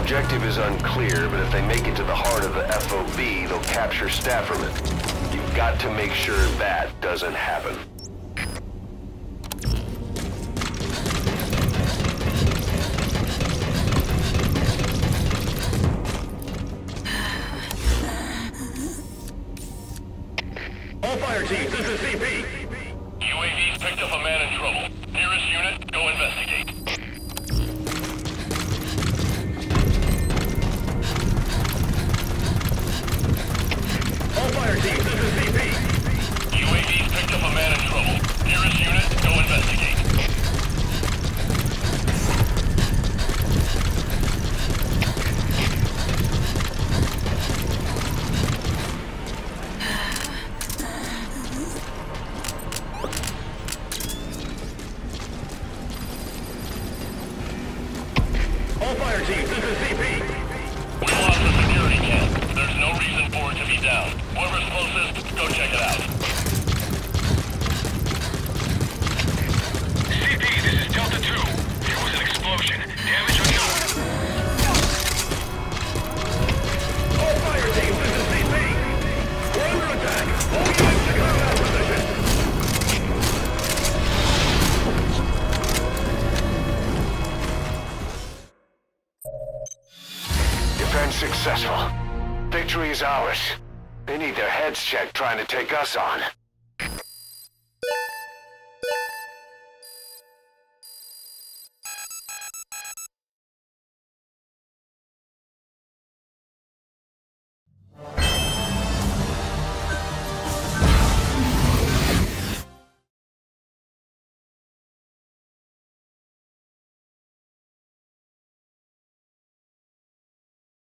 objective is unclear, but if they make it to the heart of the FOB, they'll capture Stafferman. You've got to make sure that doesn't happen. All fire teams, this is CP. UAV's picked up a man in trouble. Nearest unit, go investigate. Fire teams, this is CP. UAV's picked up a man in trouble. Nearest unit, go investigate. All fire teams, this is CP. We lost the security camp. There's no Successful. Victory is ours. They need their heads checked trying to take us on.